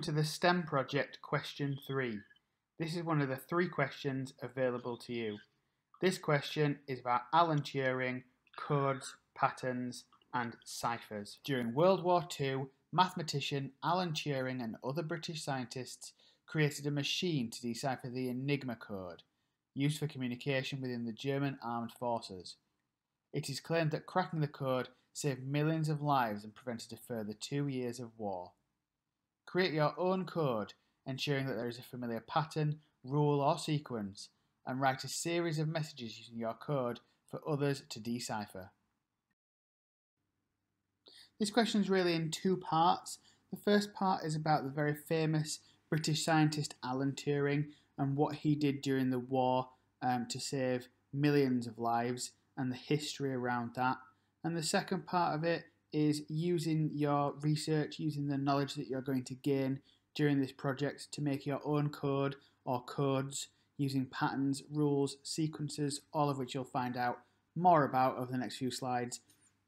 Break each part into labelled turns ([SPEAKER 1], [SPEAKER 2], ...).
[SPEAKER 1] Welcome to the STEM project question 3. This is one of the three questions available to you. This question is about Alan Turing, codes, patterns and ciphers. During World War II, mathematician Alan Turing and other British scientists created a machine to decipher the Enigma code, used for communication within the German armed forces. It is claimed that cracking the code saved millions of lives and prevented a further two years of war. Create your own code, ensuring that there is a familiar pattern, rule, or sequence, and write a series of messages using your code for others to decipher. This question is really in two parts. The first part is about the very famous British scientist Alan Turing and what he did during the war um, to save millions of lives and the history around that. And the second part of it is using your research, using the knowledge that you're going to gain during this project to make your own code or codes using patterns, rules, sequences, all of which you'll find out more about over the next few slides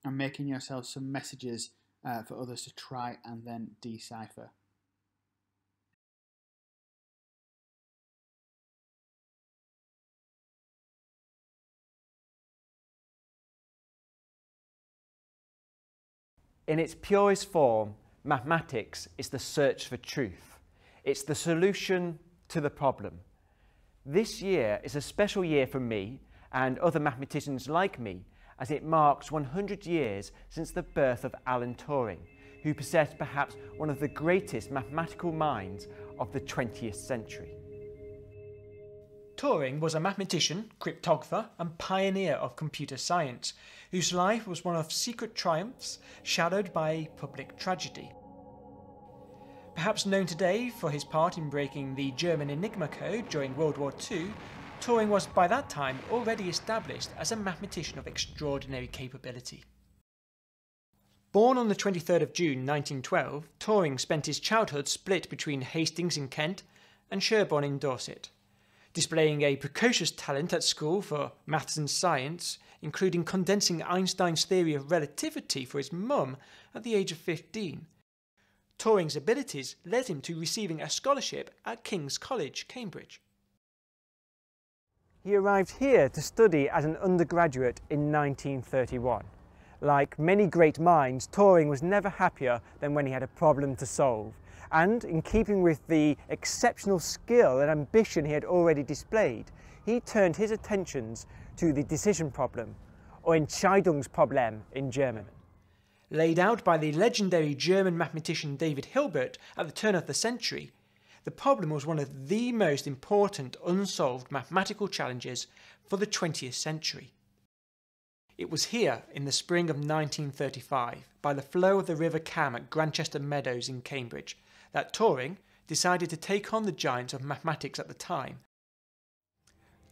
[SPEAKER 1] and making yourself some messages uh, for others to try and then decipher.
[SPEAKER 2] In its purest form, mathematics is the search for truth. It's the solution to the problem. This year is a special year for me and other mathematicians like me as it marks 100 years since the birth of Alan Turing, who possessed perhaps one of the greatest mathematical minds of the 20th century.
[SPEAKER 3] Turing was a mathematician, cryptographer, and pioneer of computer science, whose life was one of secret triumphs shadowed by public tragedy. Perhaps known today for his part in breaking the German Enigma code during World War II, Turing was by that time already established as a mathematician of extraordinary capability. Born on the 23rd of June 1912, Turing spent his childhood split between Hastings in Kent and Sherborne in Dorset displaying a precocious talent at school for maths and science, including condensing Einstein's theory of relativity for his mum at the age of 15. Turing's abilities led him to receiving a scholarship at King's College, Cambridge.
[SPEAKER 2] He arrived here to study as an undergraduate in 1931. Like many great minds, Turing was never happier than when he had a problem to solve, and in keeping with the exceptional skill and ambition he had already displayed, he turned his attentions to the decision problem, or Entscheidungsproblem in German.
[SPEAKER 3] Laid out by the legendary German mathematician David Hilbert at the turn of the century, the problem was one of the most important unsolved mathematical challenges for the 20th century. It was here in the spring of 1935, by the flow of the River Cam at Grantchester Meadows in Cambridge, that Turing decided to take on the giants of mathematics at the time.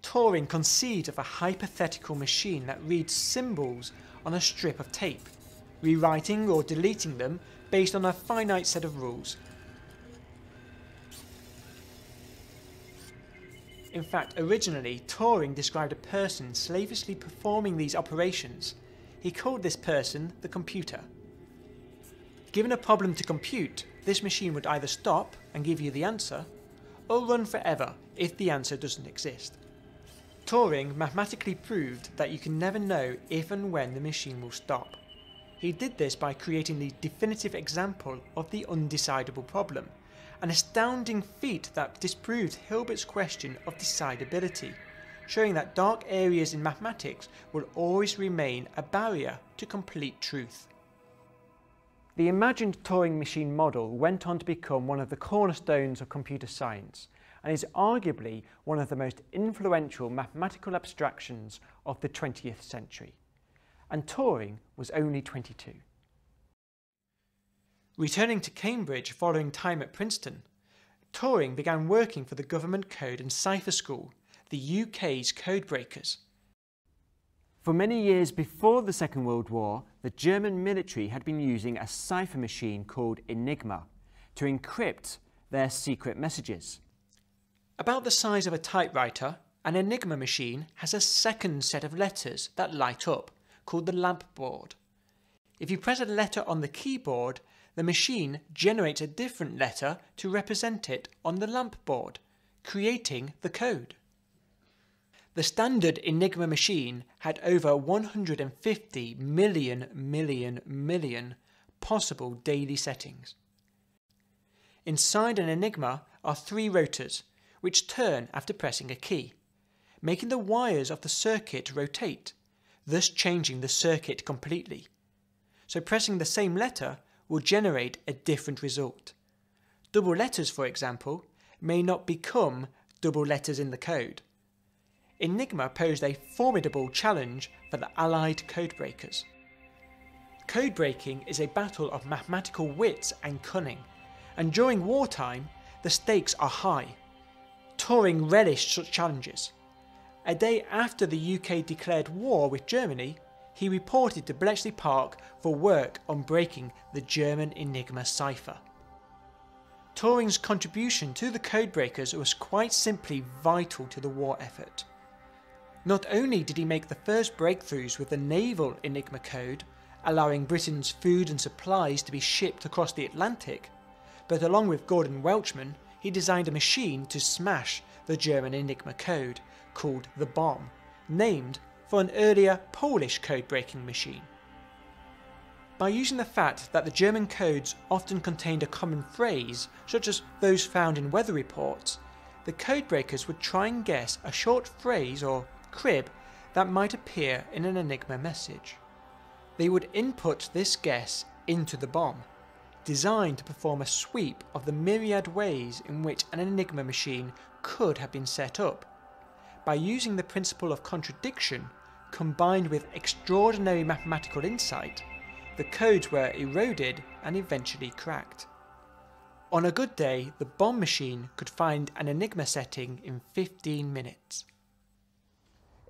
[SPEAKER 3] Turing conceived of a hypothetical machine that reads symbols on a strip of tape, rewriting or deleting them based on a finite set of rules. In fact, originally, Turing described a person slavishly performing these operations. He called this person the computer. Given a problem to compute, this machine would either stop and give you the answer, or run forever if the answer doesn't exist. Turing mathematically proved that you can never know if and when the machine will stop. He did this by creating the definitive example of the undecidable problem, an astounding feat that disproved Hilbert's question of decidability, showing that dark areas in mathematics will always remain a barrier to complete truth.
[SPEAKER 2] The imagined Turing machine model went on to become one of the cornerstones of computer science and is arguably one of the most influential mathematical abstractions of the 20th century. And Turing was only 22.
[SPEAKER 3] Returning to Cambridge following time at Princeton, Turing began working for the Government Code and Cipher School, the UK's codebreakers.
[SPEAKER 2] For many years before the Second World War, the German military had been using a cipher machine called Enigma to encrypt their secret messages.
[SPEAKER 3] About the size of a typewriter, an Enigma machine has a second set of letters that light up, called the lamp board. If you press a letter on the keyboard, the machine generates a different letter to represent it on the lamp board, creating the code. The standard Enigma machine had over 150 million million million possible daily settings. Inside an Enigma are three rotors, which turn after pressing a key, making the wires of the circuit rotate, thus changing the circuit completely. So pressing the same letter will generate a different result. Double letters, for example, may not become double letters in the code. Enigma posed a formidable challenge for the Allied codebreakers. Codebreaking is a battle of mathematical wits and cunning, and during wartime, the stakes are high. Turing relished such challenges. A day after the UK declared war with Germany, he reported to Bletchley Park for work on breaking the German Enigma cipher. Turing's contribution to the codebreakers was quite simply vital to the war effort. Not only did he make the first breakthroughs with the naval Enigma code, allowing Britain's food and supplies to be shipped across the Atlantic, but along with Gordon Welchman, he designed a machine to smash the German Enigma code, called the Bombe, named for an earlier Polish code-breaking machine. By using the fact that the German codes often contained a common phrase, such as those found in weather reports, the codebreakers would try and guess a short phrase or crib that might appear in an Enigma message. They would input this guess into the Bombe, designed to perform a sweep of the myriad ways in which an Enigma machine could have been set up. By using the principle of contradiction, combined with extraordinary mathematical insight, the codes were eroded and eventually cracked. On a good day, the Bombe machine could find an Enigma setting in 15 minutes.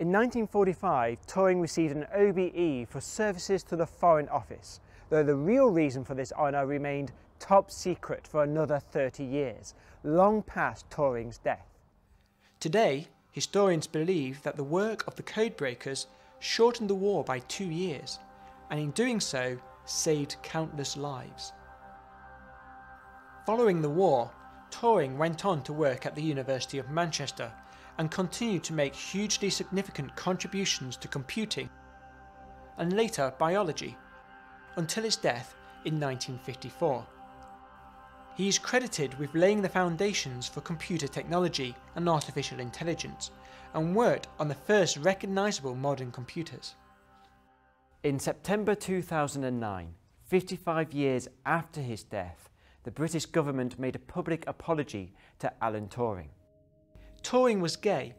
[SPEAKER 2] In 1945, Turing received an OBE for services to the Foreign Office, though the real reason for this honour remained top secret for another 30 years, long past Turing's death.
[SPEAKER 3] Today, historians believe that the work of the codebreakers shortened the war by two years, and in doing so, saved countless lives. Following the war, Turing went on to work at the University of Manchester and continued to make hugely significant contributions to computing and later biology until his death in 1954. He is credited with laying the foundations for computer technology and artificial intelligence and worked on the first recognisable modern computers.
[SPEAKER 2] In September 2009, 55 years after his death, the British government made a public apology to Alan Turing.
[SPEAKER 3] Turing was gay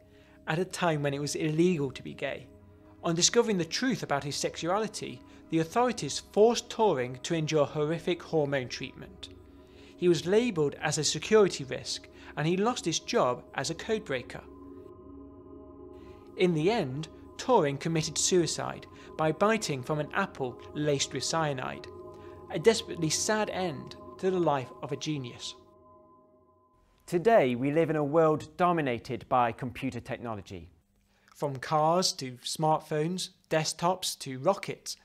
[SPEAKER 3] at a time when it was illegal to be gay. On discovering the truth about his sexuality, the authorities forced Turing to endure horrific hormone treatment. He was labelled as a security risk and he lost his job as a codebreaker. In the end, Turing committed suicide by biting from an apple laced with cyanide, a desperately sad end to the life of a genius.
[SPEAKER 2] Today, we live in a world dominated by computer technology.
[SPEAKER 3] From cars to smartphones, desktops to rockets,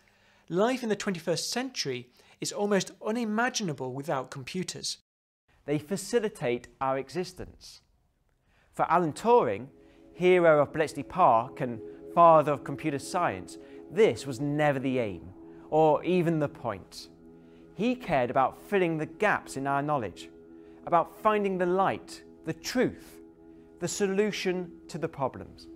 [SPEAKER 3] life in the 21st century is almost unimaginable without computers.
[SPEAKER 2] They facilitate our existence. For Alan Turing, hero of Bletchley Park and father of computer science, this was never the aim, or even the point. He cared about filling the gaps in our knowledge about finding the light, the truth, the solution to the problems.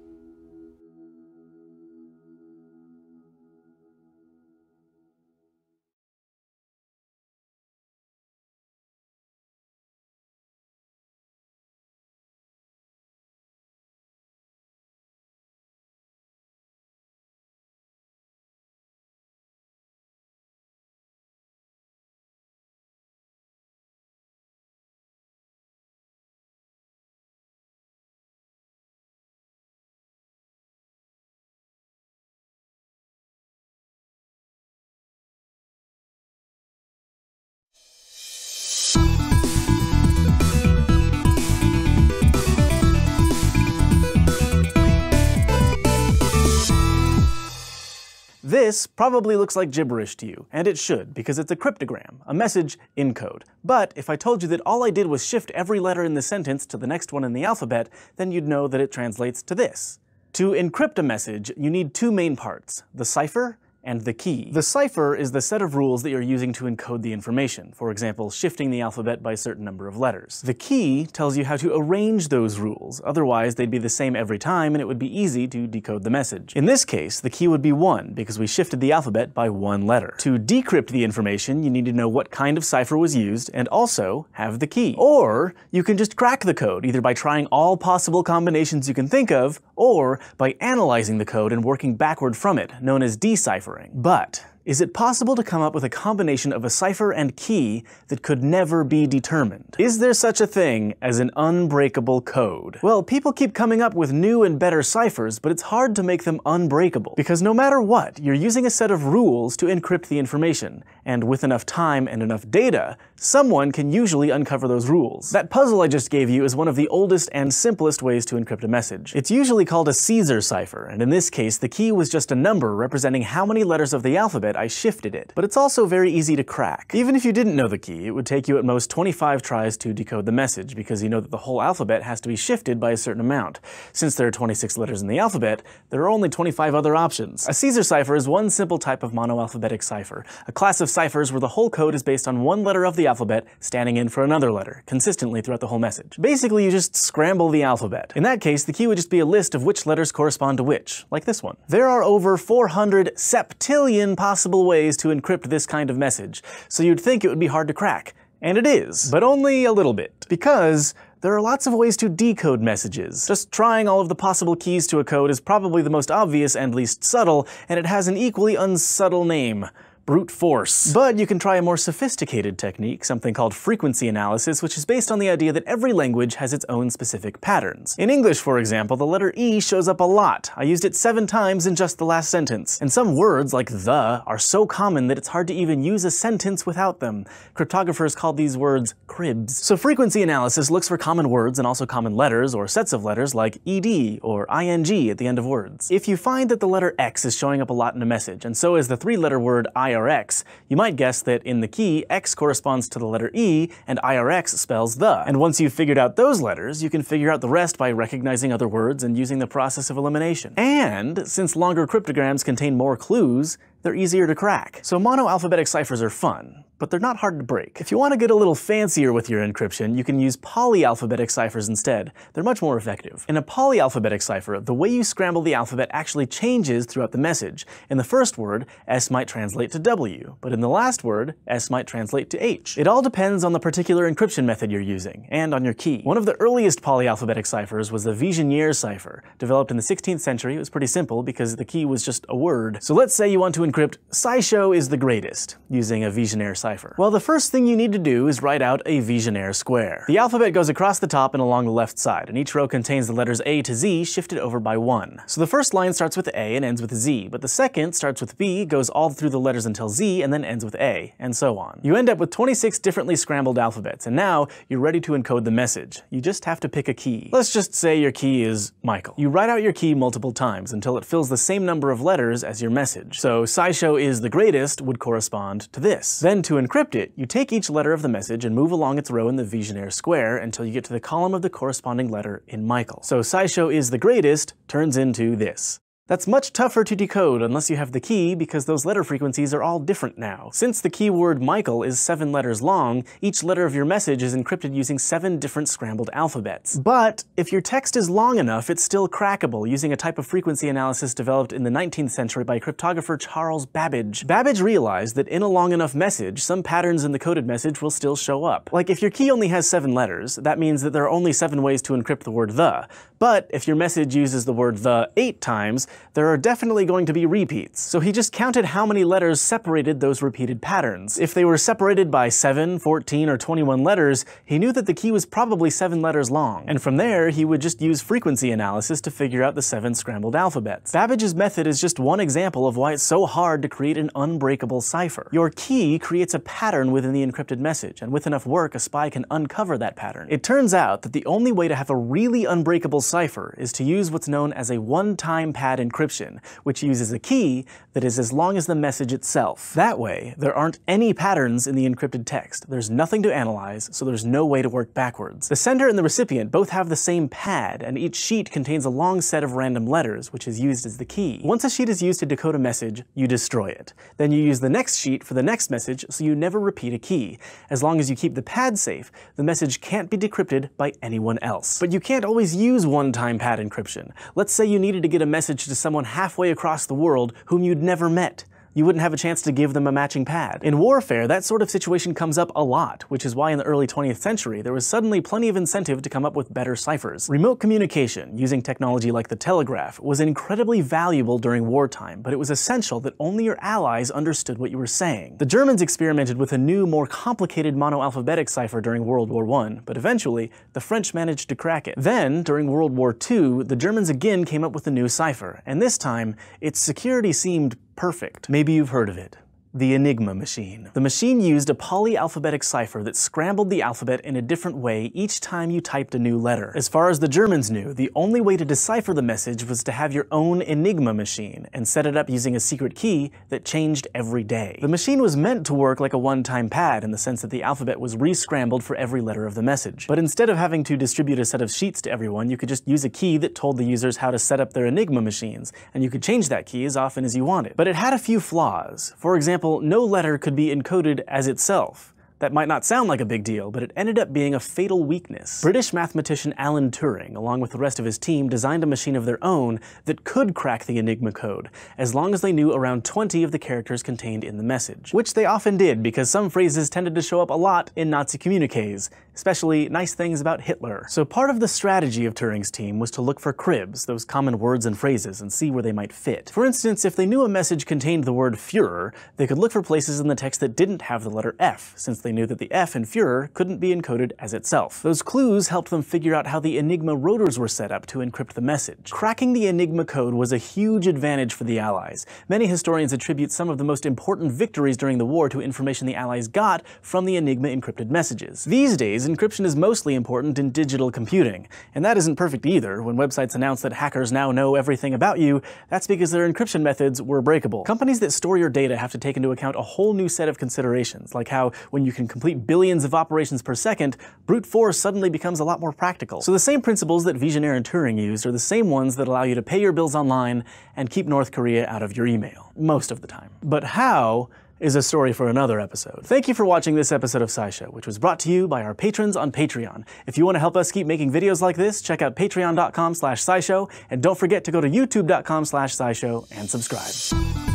[SPEAKER 4] This probably looks like gibberish to you, and it should, because it's a cryptogram, a message in code. But if I told you that all I did was shift every letter in the sentence to the next one in the alphabet, then you'd know that it translates to this. To encrypt a message, you need two main parts, the cipher and the key. The cipher is the set of rules that you're using to encode the information, for example, shifting the alphabet by a certain number of letters. The key tells you how to arrange those rules, otherwise they'd be the same every time and it would be easy to decode the message. In this case, the key would be 1, because we shifted the alphabet by one letter. To decrypt the information, you need to know what kind of cipher was used and also have the key. Or you can just crack the code, either by trying all possible combinations you can think of, or by analyzing the code and working backward from it, known as deciphering. But is it possible to come up with a combination of a cipher and key that could never be determined? Is there such a thing as an unbreakable code? Well, people keep coming up with new and better ciphers, but it's hard to make them unbreakable. Because no matter what, you're using a set of rules to encrypt the information, and with enough time and enough data, someone can usually uncover those rules. That puzzle I just gave you is one of the oldest and simplest ways to encrypt a message. It's usually called a Caesar cipher, and in this case, the key was just a number representing how many letters of the alphabet I shifted it. But it's also very easy to crack. Even if you didn't know the key, it would take you at most 25 tries to decode the message, because you know that the whole alphabet has to be shifted by a certain amount. Since there are 26 letters in the alphabet, there are only 25 other options. A Caesar cipher is one simple type of monoalphabetic cipher, a class of ciphers where the whole code is based on one letter of the alphabet standing in for another letter, consistently throughout the whole message. Basically, you just scramble the alphabet. In that case, the key would just be a list of which letters correspond to which, like this one. There are over 400 septillion possible ways to encrypt this kind of message, so you'd think it would be hard to crack. And it is, but only a little bit. Because there are lots of ways to decode messages. Just trying all of the possible keys to a code is probably the most obvious and least subtle, and it has an equally unsubtle name brute force. But you can try a more sophisticated technique, something called frequency analysis, which is based on the idea that every language has its own specific patterns. In English, for example, the letter E shows up a lot. I used it seven times in just the last sentence. And some words, like the, are so common that it's hard to even use a sentence without them. Cryptographers call these words cribs. So frequency analysis looks for common words and also common letters or sets of letters like ed or ing at the end of words. If you find that the letter X is showing up a lot in a message, and so is the three-letter word I IRX, you might guess that in the key, X corresponds to the letter E, and IRX spells the. And once you've figured out those letters, you can figure out the rest by recognizing other words and using the process of elimination. And, since longer cryptograms contain more clues, they're easier to crack. So monoalphabetic ciphers are fun, but they're not hard to break. If you want to get a little fancier with your encryption, you can use polyalphabetic ciphers instead. They're much more effective. In a polyalphabetic cipher, the way you scramble the alphabet actually changes throughout the message. In the first word, S might translate to W, but in the last word, S might translate to H. It all depends on the particular encryption method you're using, and on your key. One of the earliest polyalphabetic ciphers was the Vigenère cipher. Developed in the 16th century, it was pretty simple because the key was just a word. So let's say you want to encrypt SciShow is the greatest, using a Vigenère cipher? Well, the first thing you need to do is write out a Vigenère square. The alphabet goes across the top and along the left side, and each row contains the letters A to Z shifted over by one. So the first line starts with A and ends with Z, but the second starts with B, goes all through the letters until Z, and then ends with A, and so on. You end up with 26 differently scrambled alphabets, and now you're ready to encode the message. You just have to pick a key. Let's just say your key is Michael. You write out your key multiple times until it fills the same number of letters as your message. So SciShow is the greatest would correspond to this. Then to encrypt it, you take each letter of the message and move along its row in the Vigenère square until you get to the column of the corresponding letter in Michael. So SciShow is the greatest turns into this. That's much tougher to decode unless you have the key because those letter frequencies are all different now. Since the keyword Michael is seven letters long, each letter of your message is encrypted using seven different scrambled alphabets. But if your text is long enough, it's still crackable using a type of frequency analysis developed in the 19th century by cryptographer Charles Babbage. Babbage realized that in a long enough message, some patterns in the coded message will still show up. Like if your key only has seven letters, that means that there are only seven ways to encrypt the word the. But if your message uses the word the eight times, there are definitely going to be repeats. So he just counted how many letters separated those repeated patterns. If they were separated by 7, 14, or 21 letters, he knew that the key was probably 7 letters long. And from there, he would just use frequency analysis to figure out the 7 scrambled alphabets. Babbage's method is just one example of why it's so hard to create an unbreakable cipher. Your key creates a pattern within the encrypted message, and with enough work, a spy can uncover that pattern. It turns out that the only way to have a really unbreakable cipher is to use what's known as a one-time pad encryption, which uses a key that is as long as the message itself. That way, there aren't any patterns in the encrypted text. There's nothing to analyze, so there's no way to work backwards. The sender and the recipient both have the same pad, and each sheet contains a long set of random letters, which is used as the key. Once a sheet is used to decode a message, you destroy it. Then you use the next sheet for the next message, so you never repeat a key. As long as you keep the pad safe, the message can't be decrypted by anyone else. But you can't always use one-time pad encryption. Let's say you needed to get a message to someone halfway across the world whom you'd never met you wouldn't have a chance to give them a matching pad. In warfare, that sort of situation comes up a lot, which is why in the early 20th century there was suddenly plenty of incentive to come up with better ciphers. Remote communication, using technology like the telegraph, was incredibly valuable during wartime, but it was essential that only your allies understood what you were saying. The Germans experimented with a new, more complicated monoalphabetic cipher during World War I, but eventually the French managed to crack it. Then, during World War II, the Germans again came up with a new cipher, and this time, its security seemed perfect. Maybe you've heard of it the Enigma machine. The machine used a polyalphabetic cipher that scrambled the alphabet in a different way each time you typed a new letter. As far as the Germans knew, the only way to decipher the message was to have your own Enigma machine and set it up using a secret key that changed every day. The machine was meant to work like a one-time pad in the sense that the alphabet was re-scrambled for every letter of the message. But instead of having to distribute a set of sheets to everyone, you could just use a key that told the users how to set up their Enigma machines, and you could change that key as often as you wanted. But it had a few flaws. For example, example, no letter could be encoded as itself. That might not sound like a big deal, but it ended up being a fatal weakness. British mathematician Alan Turing, along with the rest of his team, designed a machine of their own that could crack the Enigma code, as long as they knew around 20 of the characters contained in the message. Which they often did, because some phrases tended to show up a lot in Nazi communiques, especially nice things about Hitler. So part of the strategy of Turing's team was to look for cribs, those common words and phrases, and see where they might fit. For instance, if they knew a message contained the word Führer, they could look for places in the text that didn't have the letter F, since they knew that the F in Führer couldn't be encoded as itself. Those clues helped them figure out how the Enigma rotors were set up to encrypt the message. Cracking the Enigma code was a huge advantage for the Allies. Many historians attribute some of the most important victories during the war to information the Allies got from the Enigma encrypted messages. These days, encryption is mostly important in digital computing. And that isn't perfect either. When websites announce that hackers now know everything about you, that's because their encryption methods were breakable. Companies that store your data have to take into account a whole new set of considerations, like how when you can complete billions of operations per second, brute force suddenly becomes a lot more practical. So the same principles that Vigenère and Turing used are the same ones that allow you to pay your bills online and keep North Korea out of your email, most of the time. But how is a story for another episode. Thank you for watching this episode of SciShow, which was brought to you by our patrons on Patreon. If you want to help us keep making videos like this, check out patreon.com slash scishow, and don't forget to go to youtube.com slash scishow and subscribe.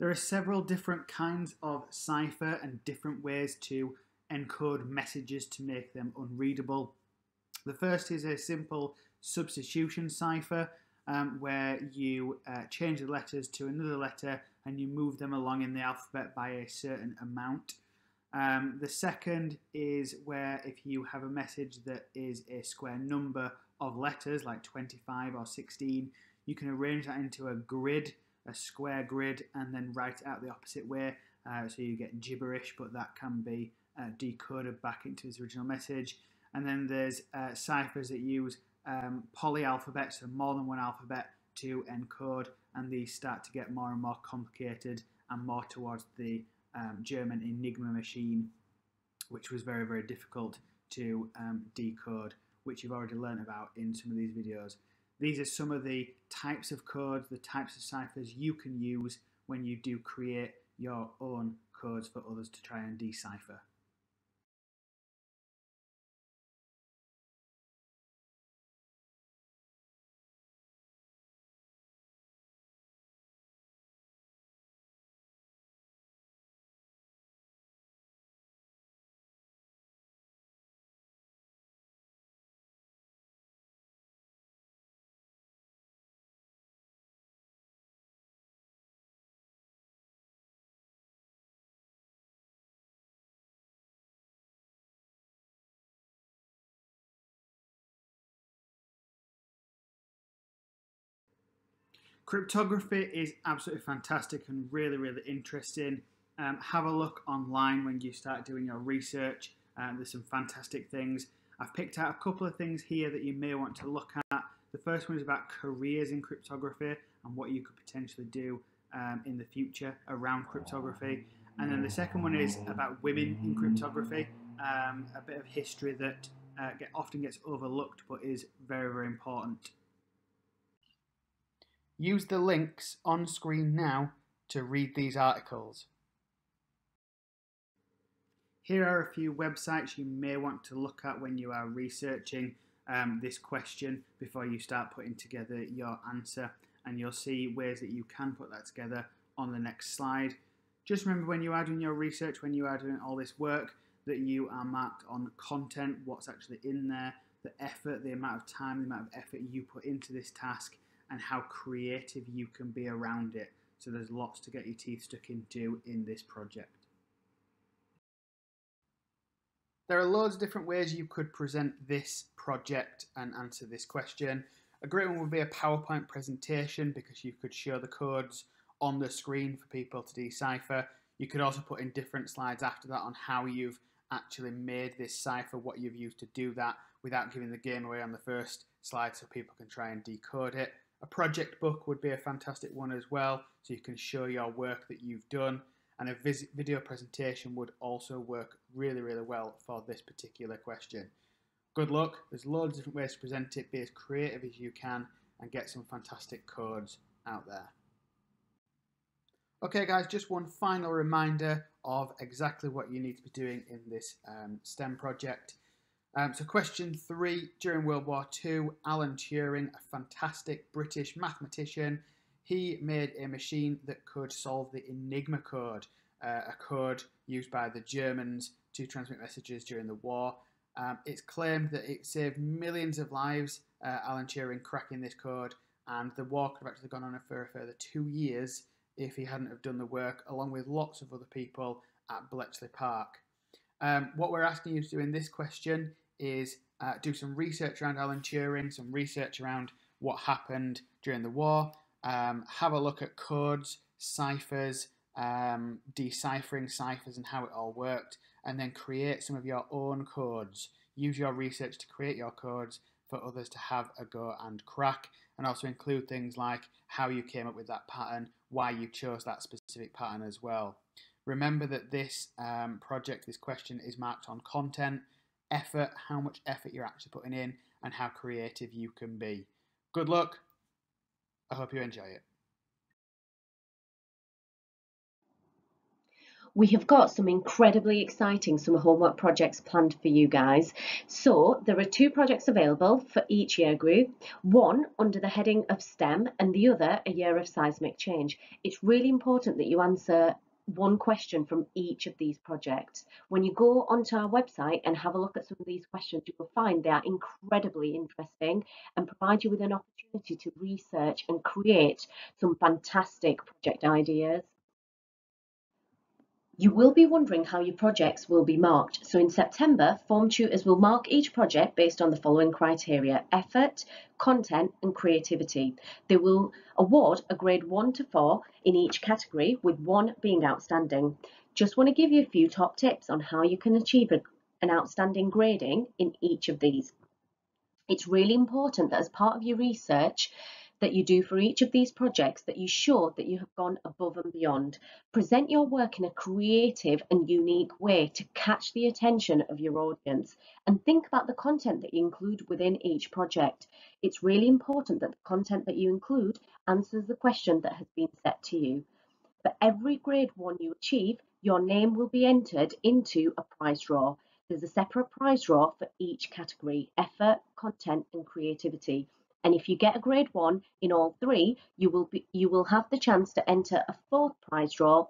[SPEAKER 1] There are several different kinds of cipher and different ways to encode messages to make them unreadable. The first is a simple substitution cipher um, where you uh, change the letters to another letter and you move them along in the alphabet by a certain amount. Um, the second is where if you have a message that is a square number of letters, like 25 or 16, you can arrange that into a grid a square grid and then write it out the opposite way. Uh, so you get gibberish, but that can be uh, decoded back into its original message. And then there's uh, ciphers that use um, polyalphabets, so more than one alphabet, to encode, and these start to get more and more complicated and more towards the um, German Enigma machine, which was very, very difficult to um, decode, which you've already learned about in some of these videos. These are some of the types of codes, the types of ciphers you can use when you do create your own codes for others to try and decipher. Cryptography is absolutely fantastic and really, really interesting. Um, have a look online when you start doing your research. Um, there's some fantastic things. I've picked out a couple of things here that you may want to look at. The first one is about careers in cryptography and what you could potentially do um, in the future around cryptography. And then the second one is about women in cryptography, um, a bit of history that uh, get, often gets overlooked but is very, very important. Use the links on screen now to read these articles. Here are a few websites you may want to look at when you are researching um, this question before you start putting together your answer and you'll see ways that you can put that together on the next slide. Just remember when you are doing your research, when you are doing all this work, that you are marked on content, what's actually in there, the effort, the amount of time, the amount of effort you put into this task, and how creative you can be around it. So there's lots to get your teeth stuck into in this project. There are loads of different ways you could present this project and answer this question. A great one would be a PowerPoint presentation because you could show the codes on the screen for people to decipher. You could also put in different slides after that on how you've actually made this cipher, what you've used to do that without giving the game away on the first slide so people can try and decode it. A project book would be a fantastic one as well, so you can show your work that you've done. And a video presentation would also work really, really well for this particular question. Good luck. There's loads of different ways to present it. Be as creative as you can and get some fantastic codes out there. Okay guys, just one final reminder of exactly what you need to be doing in this um, STEM project. Um, so question three, during World War II, Alan Turing, a fantastic British mathematician, he made a machine that could solve the Enigma code, uh, a code used by the Germans to transmit messages during the war. Um, it's claimed that it saved millions of lives, uh, Alan Turing cracking this code, and the war could have actually gone on for a further two years if he hadn't have done the work, along with lots of other people at Bletchley Park. Um, what we're asking you to do in this question is uh, do some research around Alan Turing, some research around what happened during the war, um, have a look at codes, ciphers, um, deciphering ciphers and how it all worked, and then create some of your own codes. Use your research to create your codes for others to have a go and crack, and also include things like how you came up with that pattern, why you chose that specific pattern as well. Remember that this um, project, this question is marked on content, effort, how much effort you're actually putting in, and how creative you can be. Good luck. I hope you enjoy it.
[SPEAKER 5] we have got some incredibly exciting summer homework projects planned for you guys. So there are two projects available for each year group, one under the heading of STEM and the other a year of seismic change. It's really important that you answer one question from each of these projects. When you go onto our website and have a look at some of these questions, you will find they are incredibly interesting and provide you with an opportunity to research and create some fantastic project ideas. You will be wondering how your projects will be marked. So in September, form tutors will mark each project based on the following criteria, effort, content and creativity. They will award a grade 1 to 4 in each category with one being outstanding. Just want to give you a few top tips on how you can achieve an outstanding grading in each of these. It's really important that as part of your research, that you do for each of these projects that you show that you have gone above and beyond. Present your work in a creative and unique way to catch the attention of your audience and think about the content that you include within each project. It's really important that the content that you include answers the question that has been set to you. For every grade one you achieve, your name will be entered into a prize draw. There's a separate prize draw for each category, effort, content and creativity. And if you get a grade one in all three, you will be you will have the chance to enter a fourth prize draw.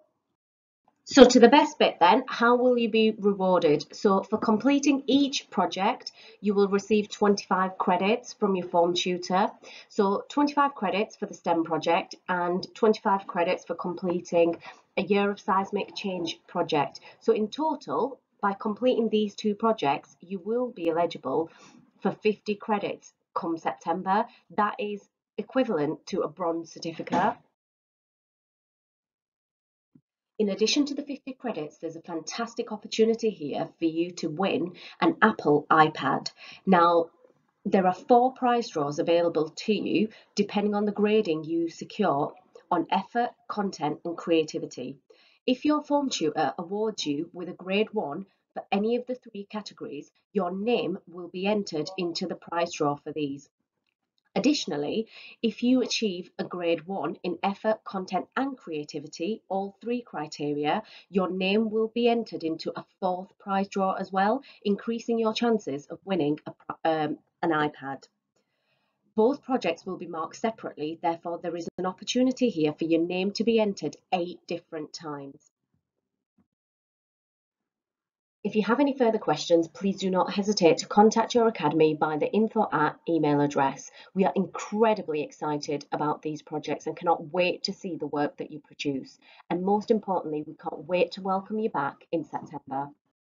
[SPEAKER 5] So to the best bit then, how will you be rewarded? So for completing each project, you will receive 25 credits from your form tutor. So 25 credits for the STEM project and 25 credits for completing a year of seismic change project. So in total, by completing these two projects, you will be eligible for 50 credits come September. That is equivalent to a bronze certificate. In addition to the 50 credits, there's a fantastic opportunity here for you to win an Apple iPad. Now, there are four prize draws available to you depending on the grading you secure on effort, content and creativity. If your form tutor awards you with a grade 1 for any of the three categories, your name will be entered into the prize draw for these. Additionally, if you achieve a grade 1 in effort, content and creativity, all three criteria, your name will be entered into a fourth prize draw as well, increasing your chances of winning a, um, an iPad. Both projects will be marked separately, therefore there is an opportunity here for your name to be entered eight different times. If you have any further questions, please do not hesitate to contact your Academy by the info at email address. We are incredibly excited about these projects and cannot wait to see the work that you produce. And most importantly, we can't wait to welcome you back in September.